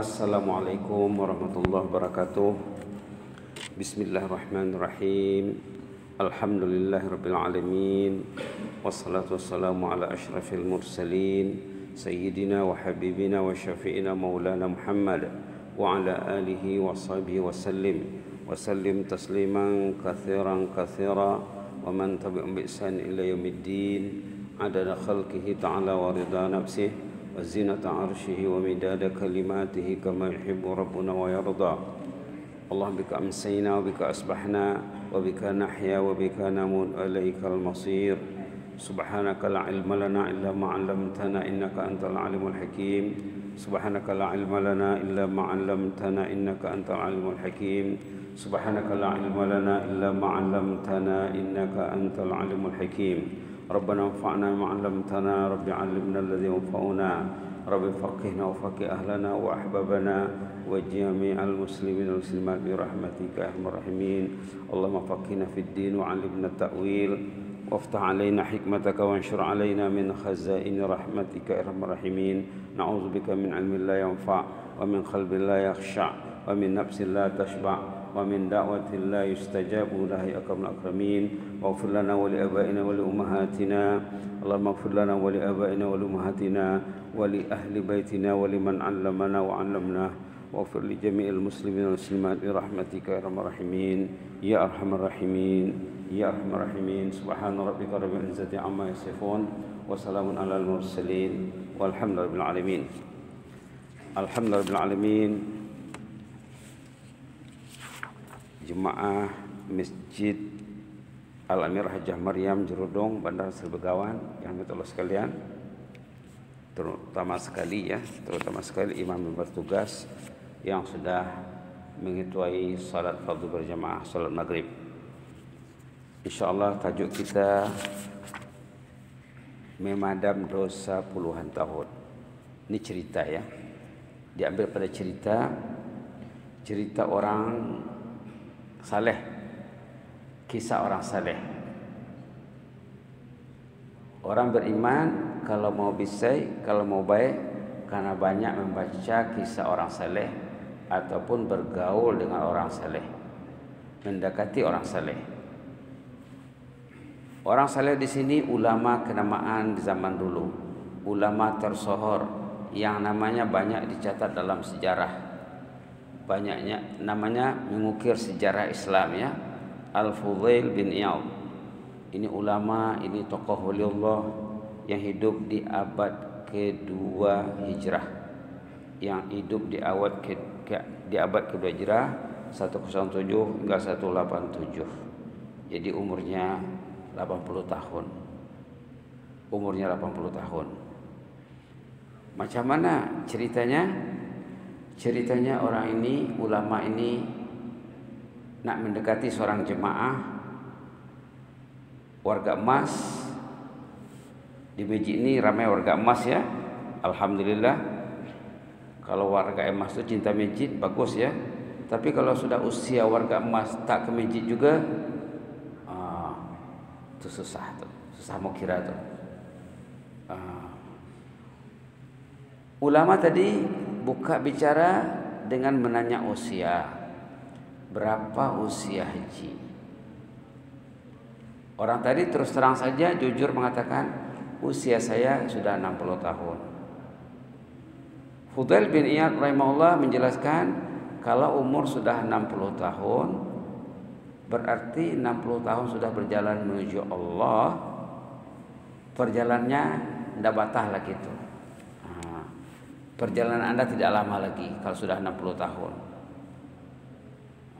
Assalamualaikum warahmatullahi wabarakatuh Bismillahirrahmanirrahim Alhamdulillahirabbil alamin wassalatu wassalamu ala asyrafil mursalin sayyidina wa habibina wa syafi'ina maulana Muhammad wa ala alihi wa sahbihi wa sallim wa sallim tasliman kathiran kathira wa man tabi'um bi ihsan ila yaumiddin adada khalqihi ta'ala wa ridha nafsihi وزينة عرشه ومداد كلماته كما يحب ربنا ويرضى. اللهم بك أمسينا وبك أصبحنا وبك نحيا وبك نموت إليك المصير. سبحانك لا علم لنا إلا ما علمتنا إنك أنت العليم الحكيم. سبحانك لا علم لنا إلا ما علمتنا إنك أنت العليم الحكيم. سبحانك لا علم لنا إلا ما علمتنا إنك أنت العليم الحكيم. ربنا انفعنا ما علمتنا رب علمنا الذي ينفعنا رب فقهنا وفقه أهلنا وأحبابنا وجميع المسلمين والمسلمات برحمتك يا أرحم الراحمين. اللهم فقهنا في الدين وعلمنا التأويل وافتح علينا حكمتك وانشر علينا من خزائن رحمتك يا أرحم الراحمين. نعوذ بك من علم لا ينفع ومن قلب لا يخشع ومن نفس لا تشبع. ومن دعوة لا يستجاب لها يا أكرم الأكرمين. واغفر لنا ولآبائنا ولأمهاتنا. اللهم اغفر لنا ولآبائنا ولأمهاتنا ولأهل بيتنا ولمن علمنا وعلمنا واغفر لجميع المسلمين والمسلمات برحمتك يا أرحم الراحمين. يا أرحم الراحمين. يا أرحم الراحمين. سبحان ربك رب العزة عما يصفون وسلام على المرسلين. والحمد لله رب العالمين. الحمد لله رب العالمين. Jemaah Masjid Al-Amir Hajah Maryam Jerudong Bandar Serbegawan. Yang Allah sekalian. Terutama sekali ya terutama sekali imam yang bertugas yang sudah mengituai salat fardu berjamaah salat maghrib. Insyaallah tajuk kita memadam dosa puluhan tahun. Ini cerita ya. Diambil pada cerita cerita orang saleh. Kisah orang saleh. Orang beriman kalau mau bisai kalau mau baik karena banyak membaca kisah orang saleh ataupun bergaul dengan orang saleh. Mendekati orang saleh. Orang saleh di sini ulama kenamaan di zaman dulu. Ulama tersohor yang namanya banyak dicatat dalam sejarah banyaknya namanya mengukir sejarah Islam ya. Al-Fudail bin Iyad. Ini ulama ini tokoh waliullah yang hidup di abad kedua hijrah. Yang hidup di abad ke, ke di abad kedua hijrah 107 hingga 187 jadi umurnya 80 tahun. Umurnya 80 tahun. Macam mana ceritanya Ceritanya orang ini, ulama ini nak mendekati seorang jemaah warga emas. Di masjid ini ramai warga emas ya. Alhamdulillah. Kalau warga emas itu cinta masjid bagus ya. Tapi kalau sudah usia warga emas tak ke masjid juga, ah, itu susah tuh. Susah mau kira tuh. Ah. Ulama tadi buka bicara dengan menanya usia. Berapa usia haji? Orang tadi terus terang saja jujur mengatakan usia saya sudah 60 tahun. Fudail bin Iyad rahimahullah menjelaskan kalau umur sudah 60 tahun berarti 60 tahun sudah berjalan menuju Allah perjalanannya tidak batah lagi itu perjalanan Anda tidak lama lagi kalau sudah 60 tahun.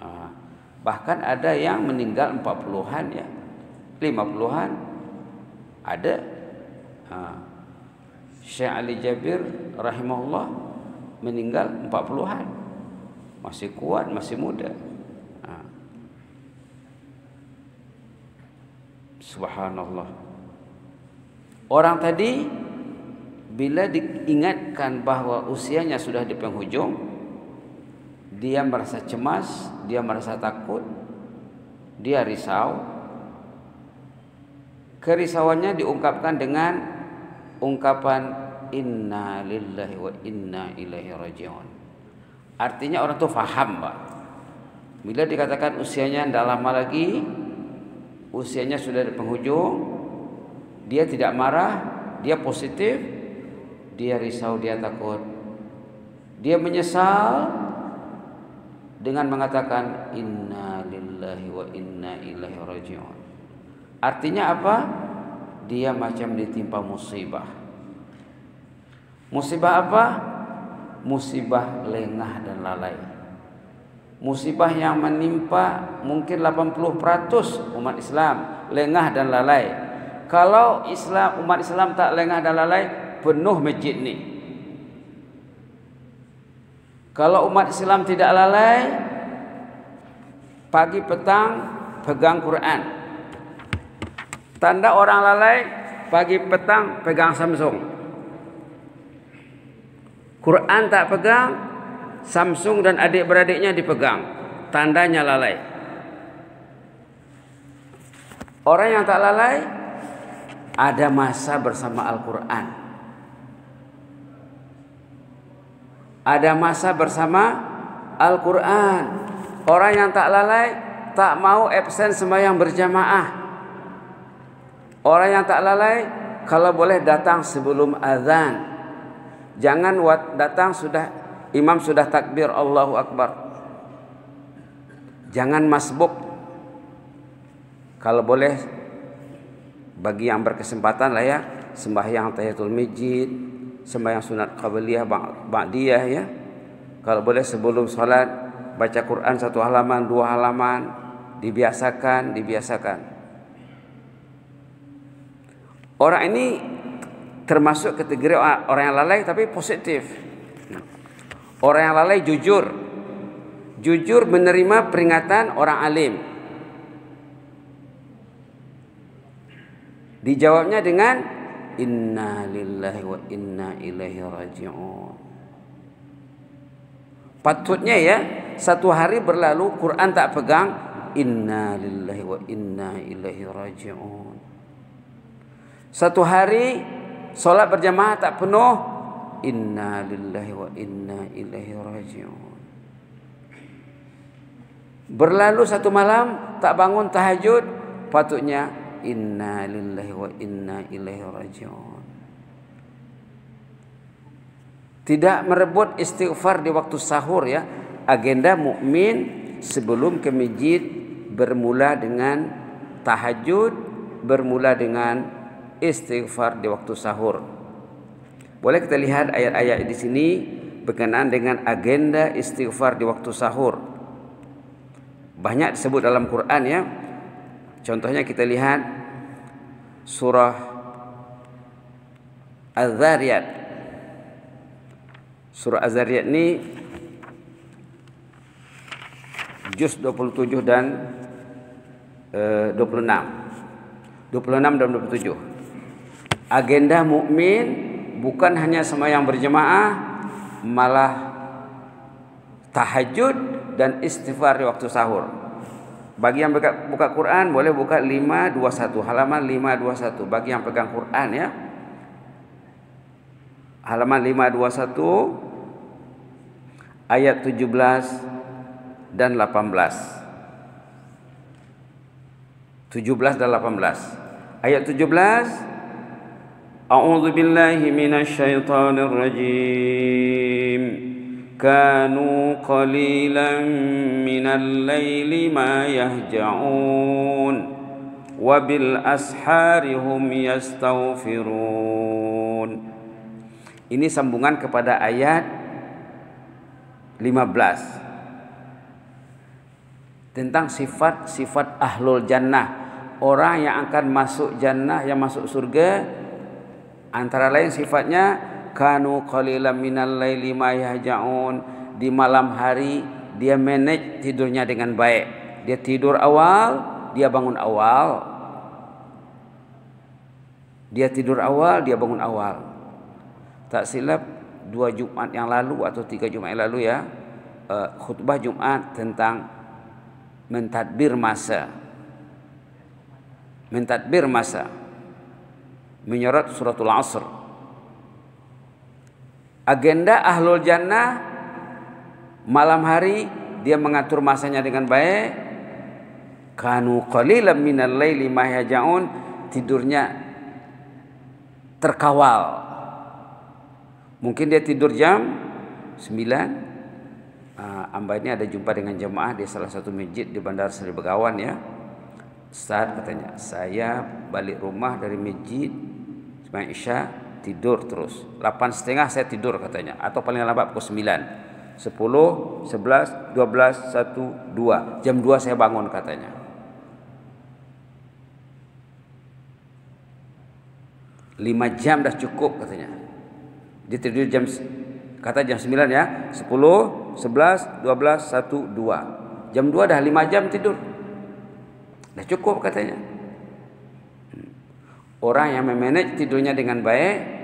Ah, bahkan ada yang meninggal 40-an ya. 50-an ada. Ah, Syekh Ali Jabir rahimahullah meninggal 40-an. Masih kuat, masih muda. Ah. Subhanallah. Orang tadi bila diingatkan bahwa usianya sudah di penghujung dia merasa cemas dia merasa takut dia risau kerisauannya diungkapkan dengan ungkapan inna lillahi wa inna ilaihi rajiun Artinya orang tuh faham, Pak. Bila dikatakan usianya tidak lama lagi, usianya sudah di penghujung, dia tidak marah, dia positif, dia risau, dia takut. Dia menyesal dengan mengatakan inna lillahi wa inna ilaihi rajiun. Artinya apa? Dia macam ditimpa musibah. Musibah apa? Musibah lengah dan lalai. Musibah yang menimpa mungkin 80% umat Islam lengah dan lalai. Kalau Islam umat Islam tak lengah dan lalai, penuh masjid ni. Kalau umat Islam tidak lalai, pagi petang pegang Quran. Tanda orang lalai, pagi petang pegang Samsung. Quran tak pegang, Samsung dan adik-beradiknya dipegang. Tandanya lalai. Orang yang tak lalai ada masa bersama Al-Quran. Ada masa bersama Al-Quran. Orang yang tak lalai tak mau absen sembahyang berjamaah. Orang yang tak lalai kalau boleh datang sebelum azan. Jangan datang sudah imam sudah takbir Allahu Akbar. Jangan masbuk. Kalau boleh bagi yang berkesempatan lah ya sembahyang tahiyatul masjid, sembahyang sunat qabliyah ba'diyah ya. Kalau boleh sebelum salat baca Quran satu halaman, dua halaman, dibiasakan, dibiasakan. Orang ini termasuk kategori orang yang lalai tapi positif. Orang yang lalai jujur. Jujur menerima peringatan orang alim. Dijawabnya dengan inna lillahi wa inna ilaihi raji'un. Patutnya ya, satu hari berlalu Quran tak pegang inna lillahi wa inna ilaihi raji'un. Satu hari Solat berjamaah tak penuh. Inna lillahi wa inna ilaihi rajiun. Berlalu satu malam tak bangun tahajud. Patutnya inna lillahi wa inna ilaihi rajiun. Tidak merebut istighfar di waktu sahur ya. Agenda mukmin sebelum ke masjid bermula dengan tahajud, bermula dengan istighfar di waktu sahur. Boleh kita lihat ayat-ayat di sini berkenaan dengan agenda istighfar di waktu sahur. Banyak disebut dalam Quran ya. Contohnya kita lihat surah Az-Zariyat. Surah Az-Zariyat ini juz 27 dan eh, 26. 26 dan 27 agenda mukmin bukan hanya semayang berjemaah malah tahajud dan istighfar di waktu sahur. Bagi yang buka buka Quran boleh buka 521 halaman 521 bagi yang pegang Quran ya. Halaman 521 ayat 17 dan 18. 17 dan 18. Ayat 17 A'udzubillahi minasyaitonirrajim. rajim. كانوا قليلا من الليل ما يهجعون وبالأسحار هم يستغفرون Ini sambungan kepada ayat 15 tentang sifat-sifat ahlul jannah orang yang akan masuk jannah yang masuk surga Antara lain sifatnya kanu qalilan minal laili ma yahjaun. Di malam hari dia manage tidurnya dengan baik. Dia tidur awal, dia bangun awal. Dia tidur awal, dia bangun awal. Tak silap dua Jumat yang lalu atau tiga Jumat yang lalu ya uh, khutbah Jumat tentang mentadbir masa. Mentadbir masa menyorot suratul asr agenda ahlul jannah Malam hari dia mengatur masanya dengan baik. Kanu qalilan minal laili ma yahjaun tidurnya terkawal. Mungkin dia tidur jam 9 uh, Amba ini ada jumpa dengan jemaah di salah satu masjid di Bandar Seri Begawan ya. Saat katanya, saya balik rumah dari masjid sembahyang Isya tidur terus. 8 setengah saya tidur katanya atau paling lambat pukul 9. 10, 11, 12, 1, 2. Jam 2 saya bangun katanya. Lima jam dah cukup katanya. Dia tidur jam kata jam 9 ya. 10, 11, 12, 1, 2. Jam 2 dah 5 jam tidur. Dah cukup katanya. Orang yang memanage tidurnya dengan baik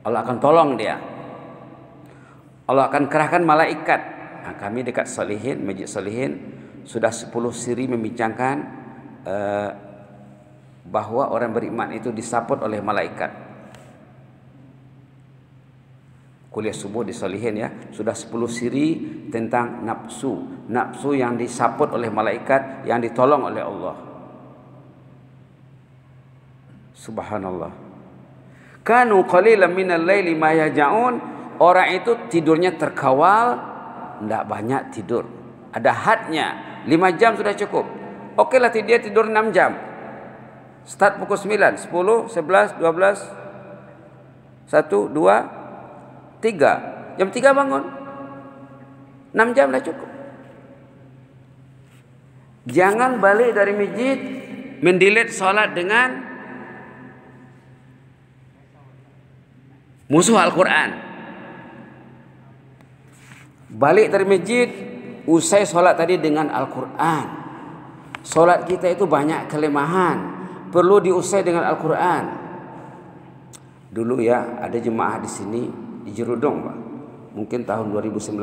Allah akan tolong dia. Allah akan kerahkan malaikat. Nah, kami dekat Salihin, Masjid Salihin sudah 10 siri membincangkan uh, bahwa orang beriman itu disaput oleh malaikat. Kuliah subuh di Salihin ya, sudah 10 siri tentang nafsu. Nafsu yang disaput oleh malaikat, yang ditolong oleh Allah. Subhanallah. Kanu qalilan minal laili ma yahja'un Orang itu tidurnya terkawal, tidak banyak tidur. Ada hadnya, 5 jam sudah cukup. Oke lah dia tidur 6 jam. Start pukul 9, 10, 11, 12, 1, 2, 3. Jam 3 bangun. 6 jam dah cukup. Jangan balik dari masjid mendilit solat dengan musuh Al-Quran. Balik dari masjid, usai solat tadi dengan Al-Quran. Solat kita itu banyak kelemahan. Perlu diusai dengan Al-Quran. Dulu ya, ada jemaah di sini, di Jerudong, Pak. Mungkin tahun 2019.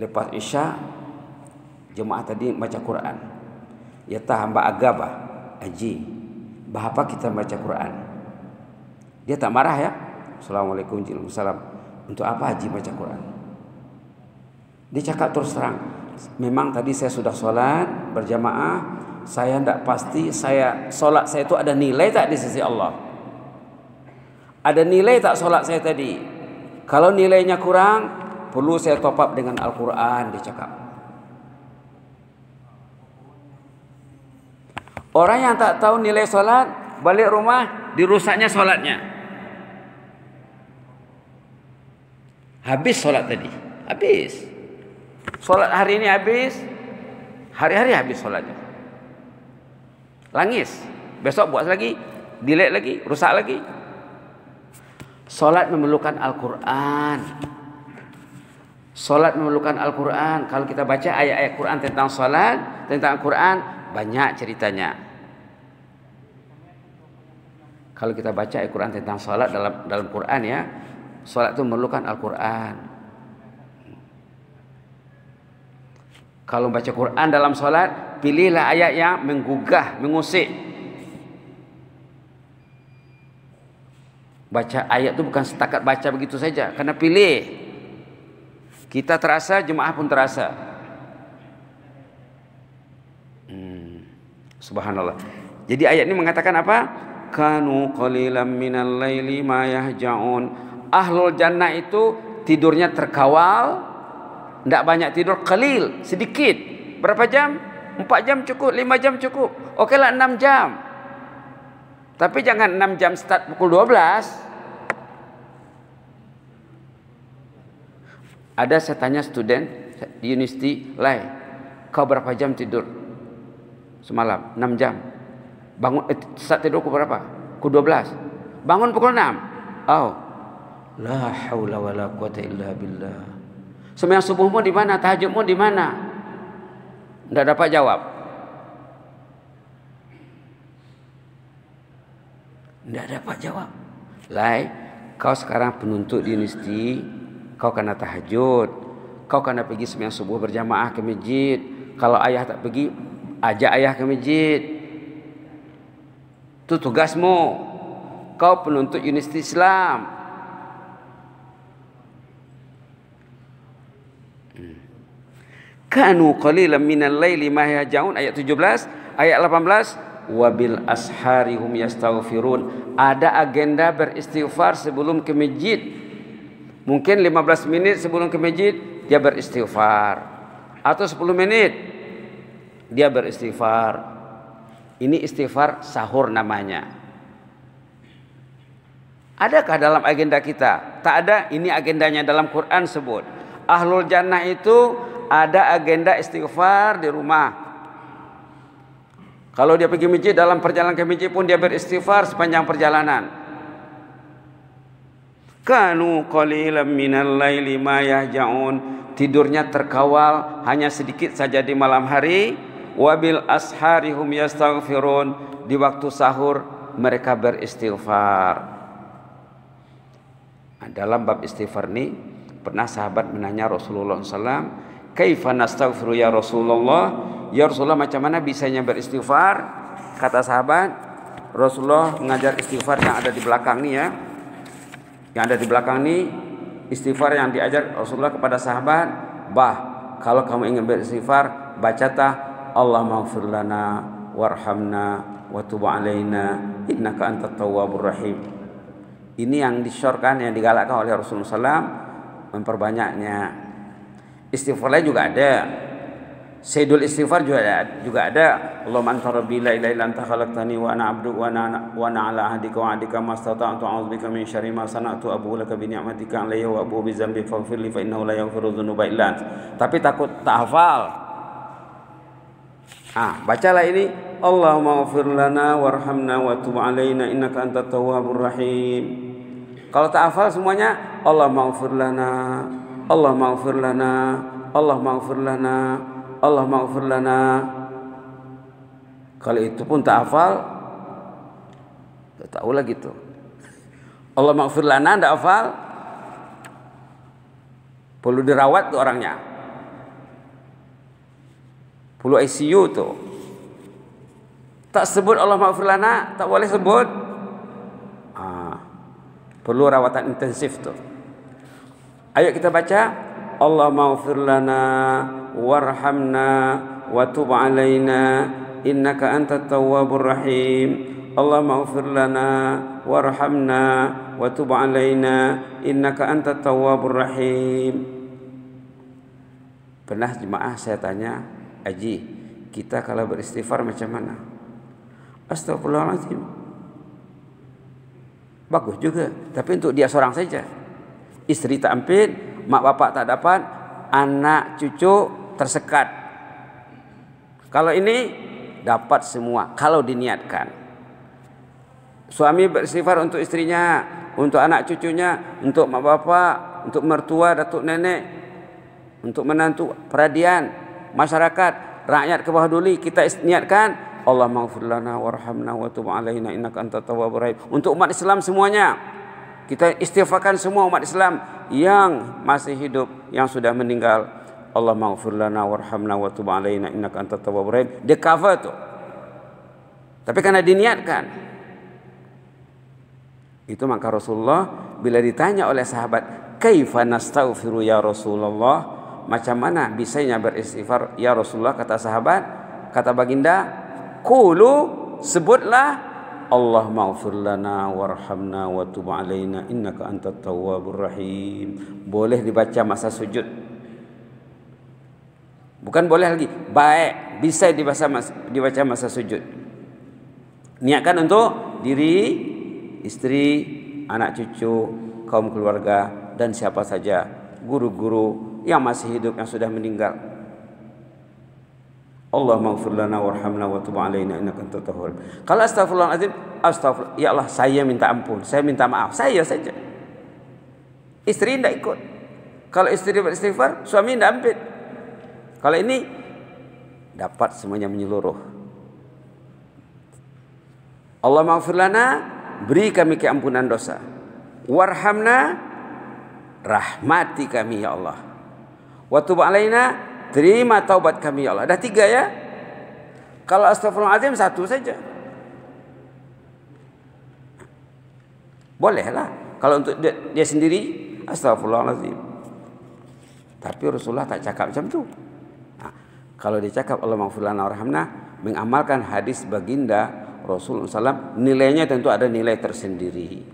Lepas Isya, jemaah tadi baca Quran. Ya hamba agaba, aji. Bahapa kita baca Quran. Dia tak marah ya. Assalamualaikum wabarakatuh. Untuk apa haji baca Quran? Dia cakap terus terang. Memang tadi saya sudah sholat berjamaah. Saya tidak pasti saya sholat saya itu ada nilai tak di sisi Allah. Ada nilai tak sholat saya tadi? Kalau nilainya kurang, perlu saya top up dengan Al-Quran. Dia cakap. Orang yang tak tahu nilai sholat, balik rumah, dirusaknya sholatnya. Habis solat tadi. Habis. Solat hari ini habis. Hari-hari habis solatnya. Langis. Besok buat lagi. Delete lagi. Rusak lagi. Solat memerlukan Al-Quran. Solat memerlukan Al-Quran. Kalau kita baca ayat-ayat Quran tentang solat, tentang Al-Quran, banyak ceritanya. Kalau kita baca ayat Quran tentang solat dalam dalam Quran ya, Salat itu memerlukan Al-Quran. Kalau baca Quran dalam salat, pilihlah ayat yang menggugah, mengusik. Baca ayat itu bukan setakat baca begitu saja, karena pilih. Kita terasa, jemaah pun terasa. Hmm. Subhanallah. Jadi ayat ini mengatakan apa? Kanu qalilan minal laili ma yahja'un ahlul jannah itu tidurnya terkawal, tidak banyak tidur, kelil, sedikit. Berapa jam? Empat jam cukup, lima jam cukup. Okeylah enam jam. Tapi jangan enam jam start pukul dua belas. Ada saya tanya student di university, lai, kau berapa jam tidur semalam? Enam jam. Bangun eh, start tidur pukul berapa? Dua belas. Bangun pukul enam. Oh, La haula wa la quwata illa billah. Sembahyang subuhmu di mana? Tahajudmu di mana? Tidak dapat jawab. Tidak dapat jawab. Lai, kau sekarang penuntut di universiti, kau kena tahajud, kau kena pergi sembahyang subuh berjamaah ke masjid. Kalau ayah tak pergi, ajak ayah ke masjid. Itu tugasmu. Kau penuntut universiti Islam. Hmm. Kanu qalilan minal laili ma yahjaun ayat 17, ayat 18 wabil ashari hum yastaghfirun. Ada agenda beristighfar sebelum ke masjid. Mungkin 15 menit sebelum ke masjid dia beristighfar atau 10 menit dia beristighfar. Ini istighfar sahur namanya. Adakah dalam agenda kita? Tak ada. Ini agendanya dalam Quran sebut. Ahlul jannah itu ada agenda istighfar di rumah. Kalau dia pergi masjid dalam perjalanan ke masjid pun dia beristighfar sepanjang perjalanan. Kanu qalilan minal laili ma yahjaun. Tidurnya terkawal hanya sedikit saja di malam hari wabil asharihum yastaghfirun. Di waktu sahur mereka beristighfar. Nah, dalam bab istighfar ini pernah sahabat menanya Rasulullah SAW kaifa nastaghfiru ya Rasulullah? Ya Rasulullah macam mana bisanya beristighfar? Kata sahabat Rasulullah mengajar istighfar yang ada di belakang nih ya. Yang ada di belakang ini istighfar yang diajar Rasulullah kepada sahabat bah kalau kamu ingin beristighfar baca Allah maghfir lana warhamna wa tub alaina innaka antat tawwabur rahim. Ini yang disyorkan yang digalakkan oleh Rasulullah SAW memperbanyaknya. Istighfarnya juga ada. Sayyidul istighfar juga ada, juga ada. Allahumma anta rabbi la ilaha illa anta khalaqtani wa ana 'abdu wa ana wa ana 'ala ahdika wa 'adika mastata'tu a'udzubika min syarri ma sana'tu abu laka bi ni'matika 'alayya wa abu bi dzambi faghfir li fa innahu la yaghfiru dzunuba illa Tapi takut tak hafal. Ah, bacalah ini Allahumma ghfir lana warhamna wa tub alaina innaka antat tawwabur rahim. Kalau tak hafal semuanya Allahumma ghfir lana Allahumma ghfir lana Allahumma ghfir lana Allahumma ghfir lana. Kalau itu pun tak hafal tak tahu lah gitu. Allah maghfir lana tidak hafal perlu dirawat tuh orangnya Perlu ICU tu. Tak sebut Allah maafir lana, tak boleh sebut. Ah, perlu rawatan intensif tu. Ayat kita baca Allah maafir lana warhamna wa tub alaina innaka antat tawwabur rahim. Allah maafir lana warhamna wa tub alaina innaka antat tawwabur rahim. Pernah jemaah saya tanya, Aji, kita kalau beristighfar macam mana? Astagfirullahaladzim. Bagus juga, tapi untuk dia seorang saja. Istri tak ampit, mak bapak tak dapat, anak cucu tersekat. Kalau ini dapat semua kalau diniatkan. Suami beristighfar untuk istrinya, untuk anak cucunya, untuk mak bapak, untuk mertua, datuk nenek, untuk menantu, peradian, masyarakat, rakyat ke bawah duli kita niatkan Allah maghfir lana warhamna wa tub alaina innaka antat tawwabur rahim. Untuk umat Islam semuanya kita istighfarkan semua umat Islam yang masih hidup, yang sudah meninggal. Allah maghfir lana warhamna wa tub alaina innaka antat tawwabur rahim. Dia cover tu. Tapi karena diniatkan itu maka Rasulullah bila ditanya oleh sahabat, "Kaifa nastaghfiru ya Rasulullah?" Macam mana bisanya beristighfar ya Rasulullah kata sahabat kata baginda kulu sebutlah Allah maghfir lana warhamna wa tub alaina innaka antat tawwabur rahim boleh dibaca masa sujud. Bukan boleh lagi baik bisa dibaca masa, dibaca masa sujud. Niatkan untuk diri istri anak cucu kaum keluarga dan siapa saja. Guru-guru yang masih hidup yang sudah meninggal. Allah maghfir lana warhamna wa tub alaina innaka antat tawwab. Kalau astagfirullahalazim, astagfirullah. Ya Allah, saya minta ampun, saya minta maaf. Saya saja. Istri tidak ikut. Kalau istri beristighfar, suami tidak ampit. Kalau ini dapat semuanya menyeluruh. Allah maghfir lana, beri kami keampunan dosa. Warhamna, rahmati kami ya Allah. Wa tub alaina, terima taubat kami ya Allah. Ada tiga ya. Kalau astagfirullahaladzim satu saja. Bolehlah. Kalau untuk dia, dia sendiri astagfirullahaladzim. Tapi Rasulullah tak cakap macam tu. Nah, kalau dia cakap Allah maghfirlana warhamna mengamalkan hadis baginda Rasulullah SAW nilainya tentu ada nilai tersendiri.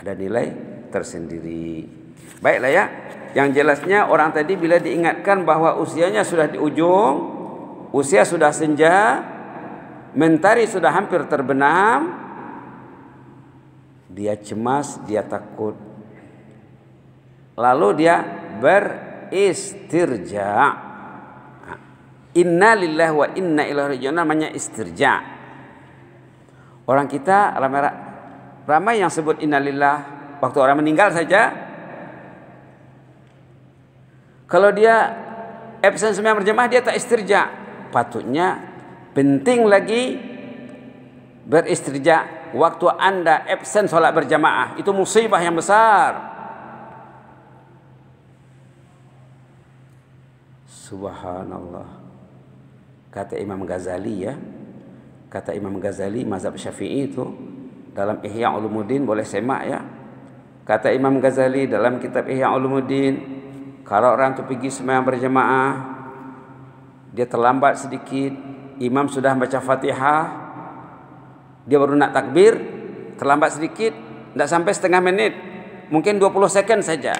Ada nilai tersendiri. Baiklah ya. Yang jelasnya orang tadi bila diingatkan bahwa usianya sudah di ujung, usia sudah senja, mentari sudah hampir terbenam, dia cemas, dia takut. Lalu dia beristirja. Inna lillahi wa inna ilaihi raji'un namanya istirja. Orang kita ramai, ramai yang sebut innalillah waktu orang meninggal saja. Kalau dia absen semua berjamaah dia tak istirja. Patutnya penting lagi beristirja waktu anda absen sholat berjamaah. Itu musibah yang besar. Subhanallah. Kata Imam Ghazali ya. Kata Imam Ghazali mazhab syafi'i itu dalam Ihya Ulumuddin boleh semak ya. Kata Imam Ghazali dalam kitab Ihya Ulumuddin kalau orang itu pergi sembahyang berjamaah dia terlambat sedikit imam sudah baca Fatihah dia baru nak takbir, terlambat sedikit, tidak sampai setengah menit, mungkin 20 second saja,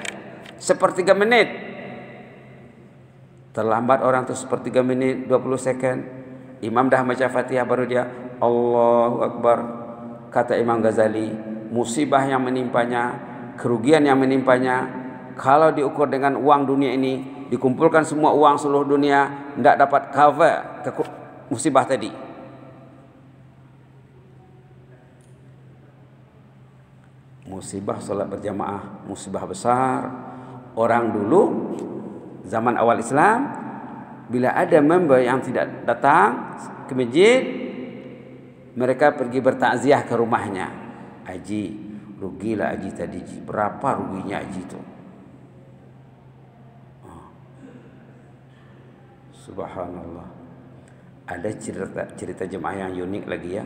sepertiga menit. Terlambat orang tu sepertiga menit, 20 second. Imam dah baca Fatihah baru dia Allahu Akbar. Kata Imam Ghazali, musibah yang menimpanya, kerugian yang menimpanya, kalau diukur dengan uang dunia ini, dikumpulkan semua uang seluruh dunia, tidak dapat cover musibah tadi. musibah solat berjamaah musibah besar. Orang dulu zaman awal Islam bila ada member yang tidak datang ke masjid mereka pergi bertakziah ke rumahnya. Haji rugilah Haji tadi berapa ruginya Haji itu Subhanallah ada cerita cerita jemaah yang unik lagi ya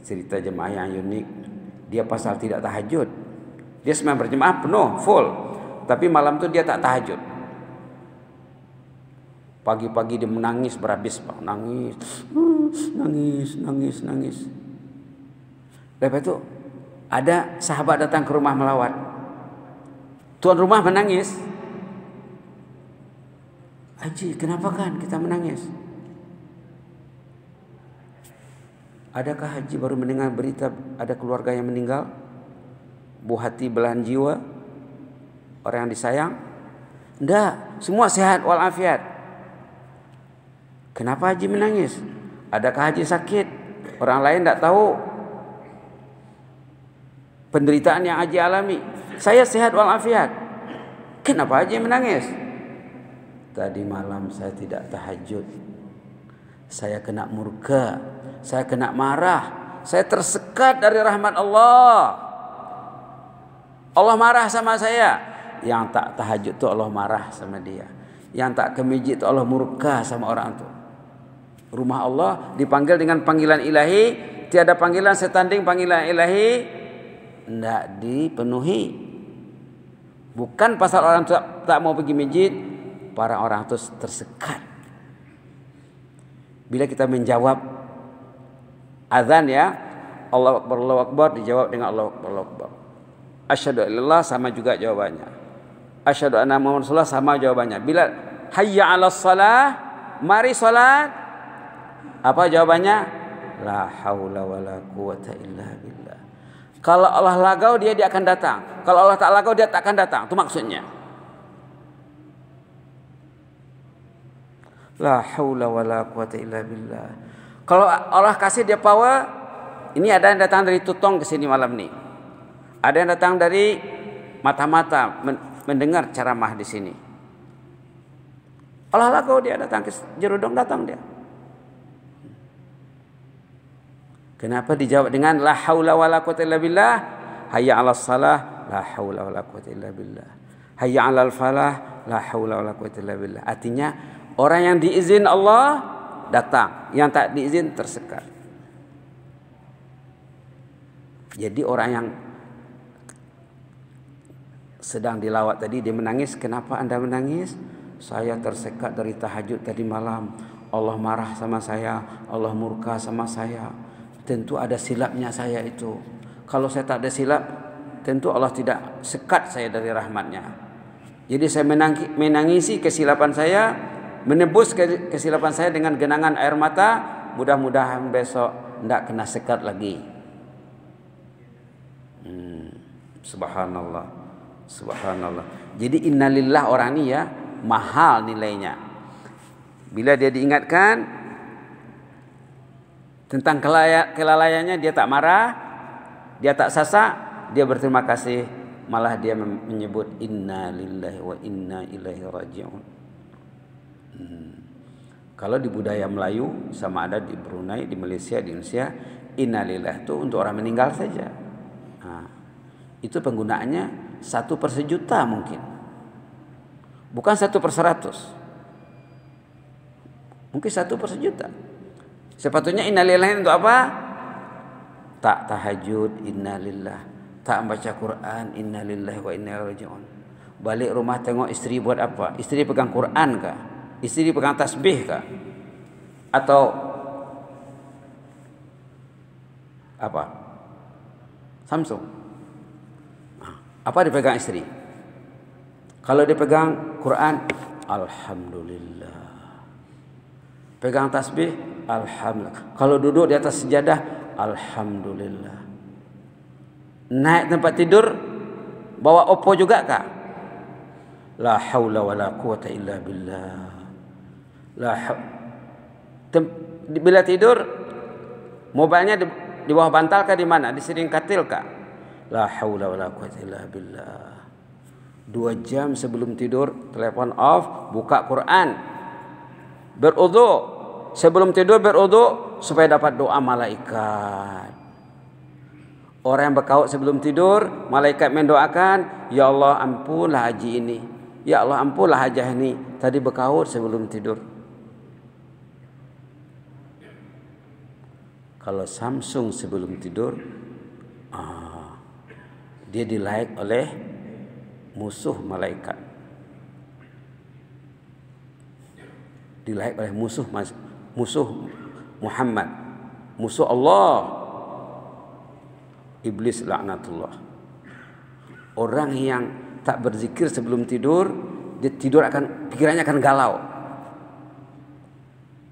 cerita jemaah yang unik dia pasal tidak tahajud dia sembahyang berjemaah penuh, full. Tapi malam tu dia tak tahajud. Pagi-pagi dia menangis berhabis, nangis, nangis, nangis, nangis. Lepas itu ada sahabat datang ke rumah melawat. Tuan rumah menangis. Haji, kenapa kan kita menangis? Adakah Haji baru mendengar berita ada keluarga yang meninggal? buah hati belahan jiwa? Orang yang disayang? Enggak semua sehat walafiat. Kenapa haji menangis? Adakah haji sakit? Orang lain tidak tahu. Penderitaan yang haji alami. Saya sehat walafiat. Kenapa haji menangis tadi malam saya tidak tahajud saya kena murka saya kena marah saya tersekat dari rahmat Allah Allah marah sama saya. Yang tak tahajud tu Allah marah sama dia. Yang tak ke masjid tu Allah murka sama orang tu. Rumah Allah dipanggil dengan panggilan ilahi, tiada panggilan setanding panggilan ilahi tidak dipenuhi. Bukan pasal orang tu tak mau pergi masjid, para orang tu tersekat. Bila kita menjawab azan ya, Allah Akbar, Allah Akbar dijawab dengan Allah Akbar, Allah Akbar. Asyhadu illallah sama juga jawabannya. Asyhadu anna Rasulullah sama jawabannya. Bila hayya 'alas salah, mari salat. Apa jawabannya? La haula wala quwata illa billah. Kalau Allah lagau dia dia akan datang. Kalau Allah tak lagau dia tak akan datang. Itu maksudnya. La haula wala quwata illa billah. Kalau Allah kasih dia power, ini ada yang datang dari Tutong ke sini malam nih. Ada yang datang dari mata-mata mendengar ceramah di sini. Allah kau dia datang ke Jerudong datang dia. Kenapa dijawab dengan la haula wala quwata illa billah? Hayya 'alas salah, la haula wala quwata illa billah. Hayya 'alal falah, la haula wala quwata illa billah. Artinya orang yang diizin Allah datang, yang tak diizin tersekat. Jadi orang yang sedang dilawat tadi dia menangis. Kenapa anda menangis? Saya tersekat dari tahajud tadi malam. Allah marah sama saya. Allah murka sama saya. Tentu ada silapnya saya itu. Kalau saya tak ada silap, tentu Allah tidak sekat saya dari rahmatnya. Jadi saya menangisi kesilapan saya, menebus kesilapan saya dengan genangan air mata. Mudah-mudahan besok tidak kena sekat lagi. Hmm, subhanallah. Subhanallah. Jadi innalillah orang ini ya mahal nilainya. Bila dia diingatkan tentang kelalaiannya dia tak marah, dia tak sasak, dia berterima kasih, malah dia menyebut innalillahi wa inna ilaihi rajiun. Kalau di budaya Melayu sama ada di Brunei, di Malaysia, di Indonesia, innalillah itu untuk orang meninggal saja. Nah, itu penggunaannya satu per sejuta mungkin. Bukan satu per seratus. Mungkin satu per sejuta. Sepatutnya innalillahi untuk apa? Tak tahajud innalillah. Tak membaca Quran innalillah wa inna rajiun. Balik rumah tengok istri buat apa? Istri pegang Quran kah? Istri pegang tasbih kah? Atau apa? Samsung. Apa dipegang istri? Kalau dipegang Quran, Alhamdulillah. Pegang tasbih, Alhamdulillah. Kalau duduk di atas sejadah, Alhamdulillah. Naik tempat tidur, bawa oppo juga kah? La haula wa la quwata illa billah. La Bila tidur, mobilnya di, di bawah bantal kah di mana? Di sering katil kah? La haula wala illa billah. Dua jam sebelum tidur telepon off, buka Quran. Berudhu. Sebelum tidur berudhu supaya dapat doa malaikat. Orang yang berkaut sebelum tidur, malaikat mendoakan, Ya Allah ampunlah haji ini. Ya Allah ampunlah hajah ini. Tadi berkaut sebelum tidur. Kalau Samsung sebelum tidur, ah, dia dilahirkan oleh musuh malaikat. Dilahirkan oleh musuh musuh Muhammad musuh Allah. Iblis laknatullah. Orang yang tak berzikir sebelum tidur dia tidur akan pikirannya akan galau.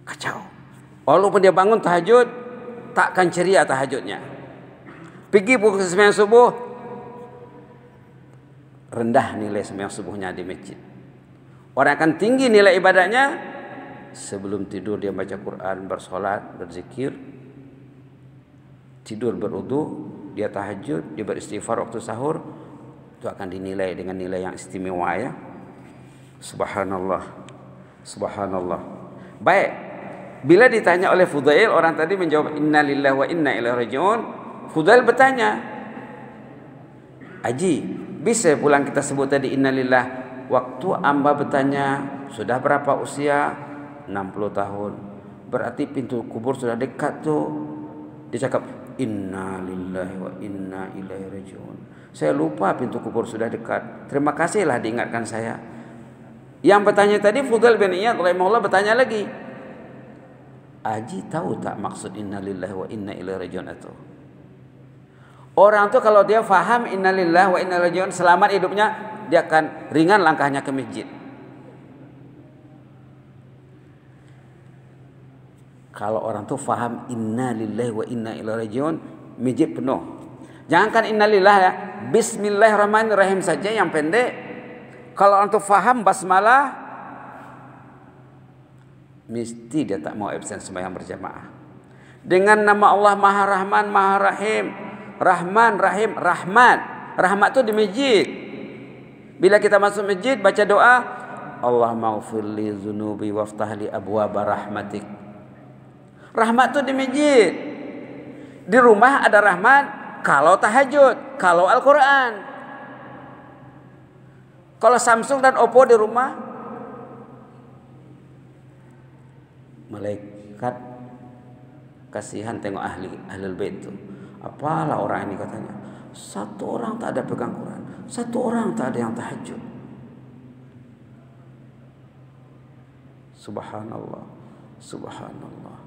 Kacau. Walaupun dia bangun tahajud takkan ceria tahajudnya pergi pukul 9 subuh rendah nilai sembahyang subuhnya di masjid. Orang akan tinggi nilai ibadahnya sebelum tidur dia baca Quran, bersolat, berzikir, tidur berudu, dia tahajud, dia beristighfar waktu sahur, itu akan dinilai dengan nilai yang istimewa ya. Subhanallah. Subhanallah. Baik. Bila ditanya oleh Fudail, orang tadi menjawab inna lillahi wa inna ilaihi rajiun. Fudail bertanya, Aji, bisa pulang kita sebut tadi innalillah. Waktu amba bertanya, sudah berapa usia? 60 tahun. Berarti pintu kubur sudah dekat tuh. Dia cakap, inna lillahi wa inna ilaihi rajiun. Saya lupa pintu kubur sudah dekat. Terima kasihlah diingatkan saya. Yang bertanya tadi Fudal bin Iyad rahimahullah bertanya lagi. Aji tahu tak maksud inna lillahi wa inna ilaihi rajiun itu? Orang tuh kalau dia faham innalillah wa inna ilaihi selamat hidupnya, dia akan ringan langkahnya ke masjid. Kalau orang tuh faham innalillahi wa inna ilaihi rajiun, masjid penuh. Jangankan innalillah ya, bismillahirrahmanirrahim saja yang pendek. Kalau orang tuh faham basmalah, mesti dia tak mau absen sembahyang berjamaah. Dengan nama Allah Maha Rahman, Maha Rahim, Rahman, Rahim, Rahmat. Rahmat tu di masjid. Bila kita masuk masjid baca doa, Allah maghfir li dzunubi waftah li abwaaba rahmatik. Rahmat tu di masjid. Di rumah ada rahmat kalau tahajud, kalau Al-Qur'an. Kalau Samsung dan Oppo di rumah malaikat kasihan tengok ahli ahlul bait itu. Apalah orang ini katanya. Satu orang tak ada pegang Quran. Satu orang tak ada yang tahajud. Subhanallah. Subhanallah.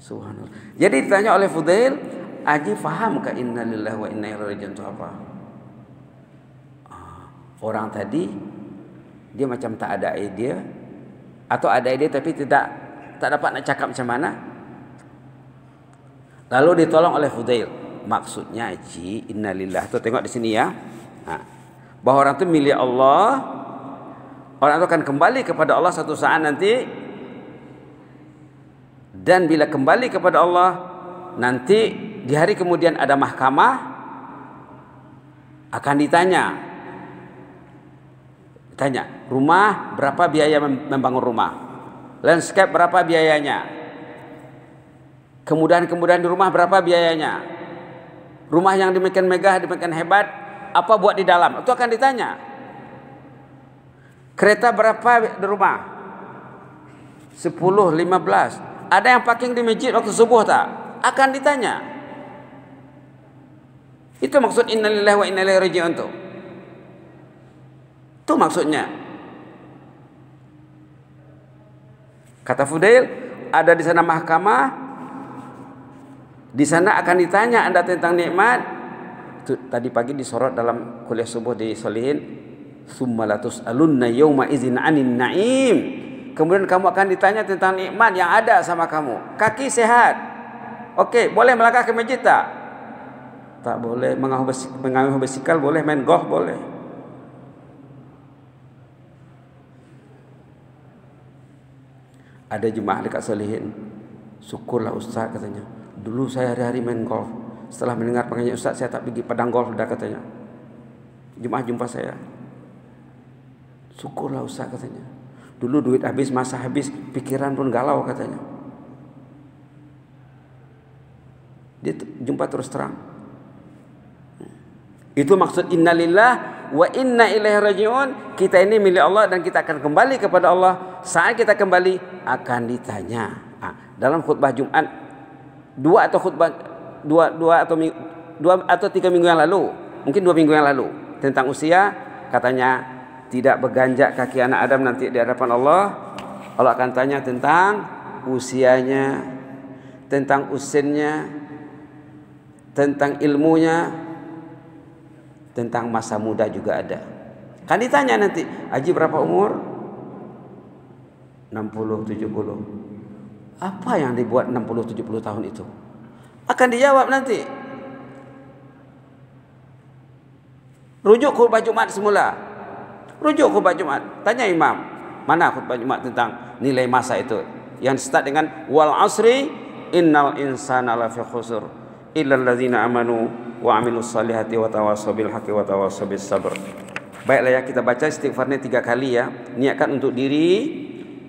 Subhanallah. Jadi ditanya oleh Fudail, Aji faham ke inna lillahi wa inna ilaihi rajiun itu apa? Ah, orang tadi dia macam tak ada idea atau ada ide tapi tidak tak dapat nak cakap macam mana. Lalu ditolong oleh Fudail. Maksudnya Aji innalillah. Tu tengok di sini ya. Ha. Bahawa orang itu milik Allah. Orang itu akan kembali kepada Allah satu saat nanti. Dan bila kembali kepada Allah nanti di hari kemudian ada mahkamah akan ditanya. Tanya, rumah berapa biaya membangun rumah? Landscape berapa biayanya? Kemudahan-kemudahan di rumah berapa biayanya? Rumah yang demikian megah, demikian hebat, apa buat di dalam? Itu akan ditanya. Kereta berapa di rumah? 10, 15. Ada yang parking di masjid waktu subuh tak? Akan ditanya. Itu maksud innalillahi wa inna ilaihi raji'un tu. Itu maksudnya. Kata Fudail, ada di sana mahkamah di sana akan ditanya Anda tentang nikmat. Tadi pagi disorot dalam kuliah subuh di Solihin. Summalatus alunna yawma izin anin naim. Kemudian kamu akan ditanya tentang nikmat yang ada sama kamu. Kaki sehat. Okey, boleh melangkah ke masjid tak? Tak boleh. Mengayuh basikal boleh. Main golf boleh. Ada jemaah dekat Solihin. Syukurlah Ustaz katanya. Dulu saya hari-hari main golf. Setelah mendengar pengajian Ustaz, saya tak pergi padang golf dah katanya. Jemaah jumpa saya. Syukurlah Ustaz katanya. Dulu duit habis, masa habis, pikiran pun galau katanya. Dia jumpa terus terang. Itu maksud innalillah wa inna ilaihi rajiun. Kita ini milik Allah dan kita akan kembali kepada Allah. Saat kita kembali akan ditanya. dalam khutbah Jumat dua atau khutbah dua dua atau dua atau tiga minggu yang lalu mungkin dua minggu yang lalu tentang usia katanya tidak berganjak kaki anak Adam nanti di hadapan Allah Allah akan tanya tentang usianya tentang usinnya tentang ilmunya tentang masa muda juga ada kan ditanya nanti Haji berapa umur 60 70 apa yang dibuat 60-70 tahun itu? Akan dijawab nanti. Rujuk khutbah Jumat semula. Rujuk khutbah Jumat. Tanya imam. Mana khutbah Jumat tentang nilai masa itu? Yang start dengan wal asri innal insana lafi khusr illa alladzina amanu wa amilus salihati wa tawassaw bil haqqi wa tawassaw bis sabr. Baiklah ya kita baca istighfarnya tiga kali ya. Niatkan untuk diri,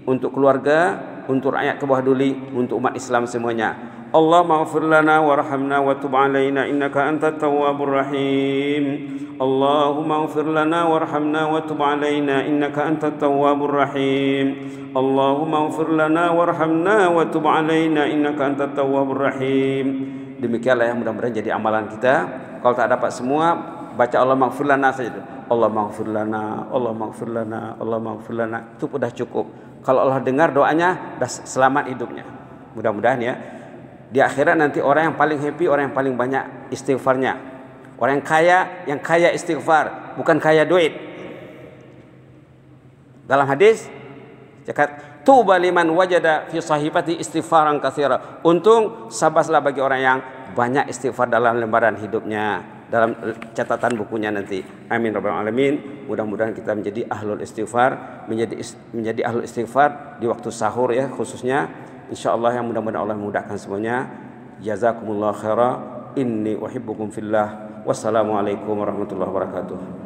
untuk keluarga, untuk rakyat ke bawah duli, untuk umat Islam semuanya. Allah maghfir lana warhamna wa tub alaina innaka antat tawwabur rahim. Allahumma ighfir lana warhamna wa tub alaina innaka antat tawwabur rahim. Allahumma ighfir lana warhamna wa tub alaina innaka antat tawwabur rahim. Demikianlah yang mudah-mudahan jadi amalan kita. Kalau tak dapat semua, baca Allah maghfir lana saja. Allah maghfir lana, Allah maghfir lana, Allah maghfir lana. Itu sudah cukup. Kalau Allah dengar doanya, dah selamat hidupnya. Mudah-mudahan ya. Di akhirat nanti orang yang paling happy, orang yang paling banyak istighfarnya. Orang yang kaya, yang kaya istighfar, bukan kaya duit. Dalam hadis, cakap, tuba liman wajada fi sahifati istighfaran katsira. Untung sabaslah bagi orang yang banyak istighfar dalam lembaran hidupnya dalam catatan bukunya nanti. Amin rabbal alamin. Mudah-mudahan kita menjadi ahlul istighfar, menjadi menjadi ahlul istighfar di waktu sahur ya khususnya. Insyaallah yang mudah-mudahan Allah memudahkan semuanya. Jazakumullah khaira. Inni uhibbukum fillah. Wassalamualaikum warahmatullahi wabarakatuh.